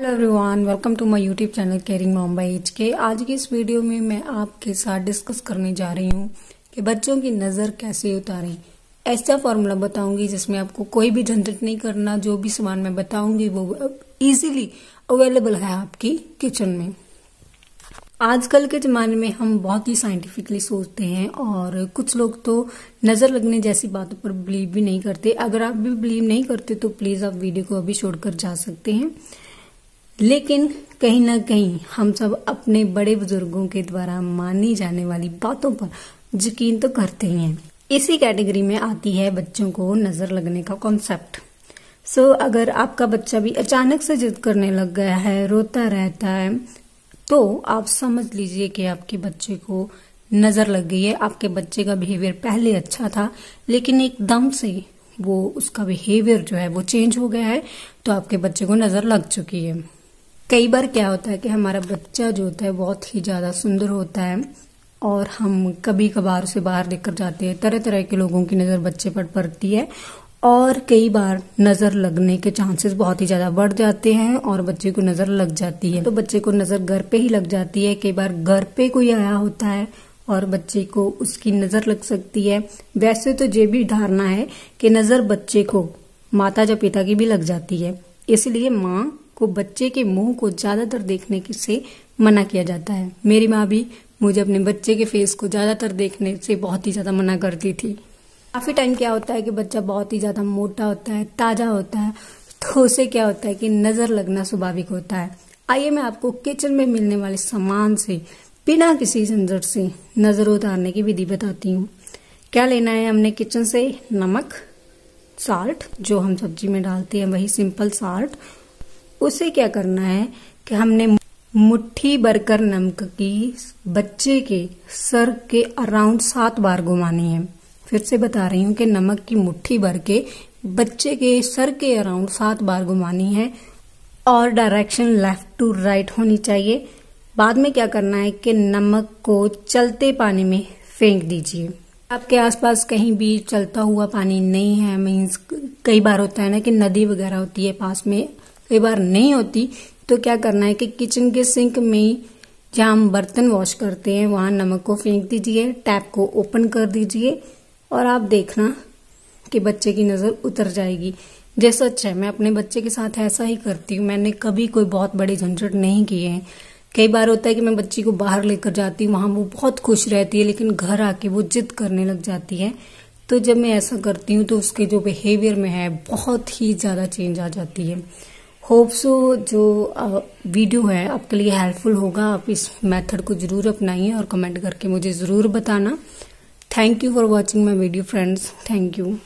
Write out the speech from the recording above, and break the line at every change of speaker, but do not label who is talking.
Hello everyone welcome to my YouTube channel caring mom by H K आज की इस video में मैं आपके साथ डिस्कस करने जा रही हूँ कि बच्चों की नज़र कैसे उतारें। ऐसा फॉर्मूला बताऊँगी जिसमें आपको कोई भी झंझट नहीं करना, जो भी सामान मैं बताऊँगी वो इजीली अवेलेबल है आपकी किचन में। आजकल के ज़माने में हम बहुत ही साइंटिफिकली सोचते हैं और कुछ लोग तो नज़र लगने जैसी बातों पर बिलीव भी नहीं करते। अगर आप भी बिलीव नहीं करते तो प्लीज़ आप वीडियो को अभी छोड़कर जा सकते हैं। लेकिन कहीं ना कहीं हम सब अपने बड़े बुज़ुर्गों के द्वारा मानी जाने वाली बातों पर यकीन तो करते ही हैं। इसी कैटेगरी में आती है बच्चों को नज़र लगने का कॉन्सेप्ट सो so, अगर आपका बच्चा भी अचानक से जिद करने लग गया है रोता रहता है तो आप समझ लीजिए कि आपके बच्चे को नज़र लग गई है। आपके बच्चे का बिहेवियर पहले अच्छा था लेकिन एकदम से वो उसका बिहेवियर जो है वो चेंज हो गया है तो आपके बच्चे को नज़र लग चुकी है। कई बार क्या होता है कि हमारा बच्चा जो होता है, बहुत ही ज़्यादा सुंदर होता है और हम कभी कभार उसे बाहर लेकर जाते हैं। तरह तरह के लोगों की नज़र बच्चे पर पड़ती है और कई बार नज़र लगने के चांसेस बहुत ही ज़्यादा बढ़ जाते हैं और बच्चे को नज़र लग जाती है। तो बच्चे को नज़र घर पे ही लग जाती है। कई बार घर पे कोई आया होता है और बच्चे को उसकी नज़र लग सकती है। वैसे तो ये भी धारणा है कि नज़र बच्चे को माता या पिता की भी लग जाती है। इसलिए माँ को बच्चे के मुँह को ज़्यादातर देखने से मना किया जाता है। मेरी माँ भी मुझे अपने बच्चे के फेस को ज़्यादातर देखने से बहुत ही ज़्यादा मना करती थी। काफ़ी टाइम क्या होता है कि बच्चा बहुत ही ज़्यादा मोटा होता है, ताज़ा होता है तो उसे क्या होता है कि नज़र लगना स्वाभाविक होता है। आइए मैं आपको किचन में मिलने वाले सामान से, बिना किसी झंझट से नज़र उतारने की विधि बताती हूँ। क्या लेना है हमने किचन से? नमक साल्ट जो हम सब्ज़ी में डालते हैं, वही सिंपल साल्ट उसे क्या करना है कि हमने मुट्ठी भरकर नमक की बच्चे के सर के अराउंड सात बार घुमानी है। फिर से बता रही हूँ कि नमक की मुट्ठी भर के बच्चे के सर के अराउंड सात बार घुमानी है और डायरेक्शन लेफ़्ट टू राइट होनी चाहिए। बाद में क्या करना है कि नमक को चलते पानी में फेंक दीजिए। आपके आसपास कहीं भी चलता हुआ पानी नहीं है मीन्स कई बार होता है ना कि नदी वगैरह होती है पास में कई बार नहीं होती तो क्या करना है कि किचन के सिंक में जहाँ हम बर्तन वॉश करते हैं, वहाँ नमक को फेंक दीजिए टैप को ओपन कर दीजिए और आप देखना कि बच्चे की नज़र उतर जाएगी। जैसा अच्छा है, मैं अपने बच्चे के साथ ऐसा ही करती हूँ। मैंने कभी कोई बहुत बड़े झंझट नहीं किए हैं। कई बार होता है कि मैं बच्ची को बाहर लेकर जाती हूँ, वहाँ वो बहुत खुश रहती है, लेकिन घर आके वो जिद करने लग जाती है। तो जब मैं ऐसा करती हूँ तो उसके जो बिहेवियर में है, बहुत ही ज़्यादा चेंज आ जाती है। होप सो जो वीडियो है, आपके लिए हेल्पफुल होगा। आप इस मेथड को ज़रूर अपनाइए और कमेंट करके मुझे ज़रूर बताना। Thank you for watching my video friends thank you